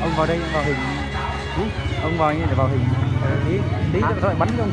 ông vào đây vào hình. Ông vào như để vào hình. Ờ, tí tí nữa bắn cho ông.